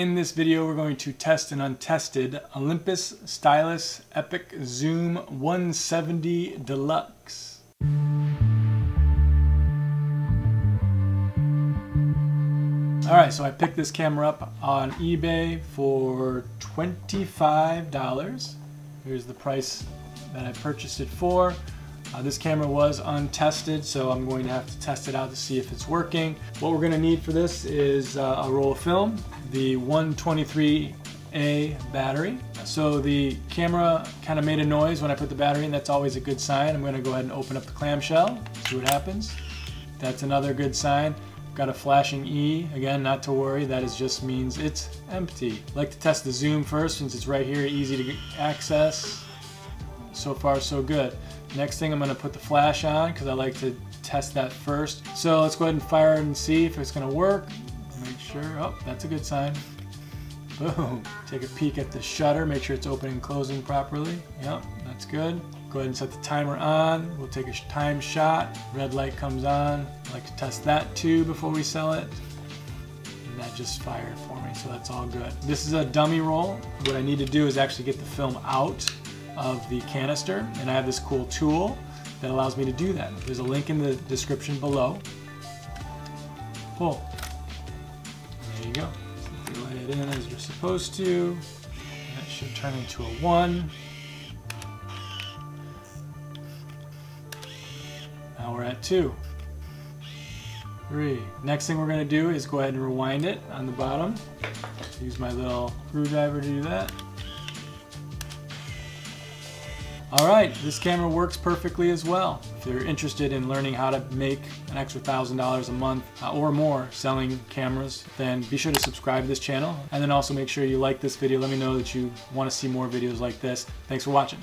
In this video, we're going to test an untested Olympus Stylus Epic Zoom 170 Deluxe. All right, so I picked this camera up on eBay for $25. Here's the price that I purchased it for. Uh, this camera was untested, so I'm going to have to test it out to see if it's working. What we're going to need for this is uh, a roll of film, the 123A battery. So the camera kind of made a noise when I put the battery in. That's always a good sign. I'm going to go ahead and open up the clamshell, see what happens. That's another good sign. Got a flashing E. Again, not to worry, that is just means it's empty. like to test the zoom first since it's right here, easy to access. So far, so good. Next thing, I'm going to put the flash on because I like to test that first. So let's go ahead and fire it and see if it's going to work. Make sure, oh, that's a good sign. Boom. Take a peek at the shutter, make sure it's opening and closing properly. Yep, that's good. Go ahead and set the timer on. We'll take a time shot. Red light comes on. I like to test that too before we sell it. And that just fired for me, so that's all good. This is a dummy roll. What I need to do is actually get the film out of the canister and I have this cool tool that allows me to do that. There's a link in the description below. Pull. There you go. lay it in as you're supposed to. That should turn into a 1. Now we're at 2. 3. Next thing we're going to do is go ahead and rewind it on the bottom. Use my little screwdriver to do that. All right, this camera works perfectly as well. If you're interested in learning how to make an extra thousand dollars a month uh, or more selling cameras, then be sure to subscribe to this channel. And then also make sure you like this video. Let me know that you want to see more videos like this. Thanks for watching.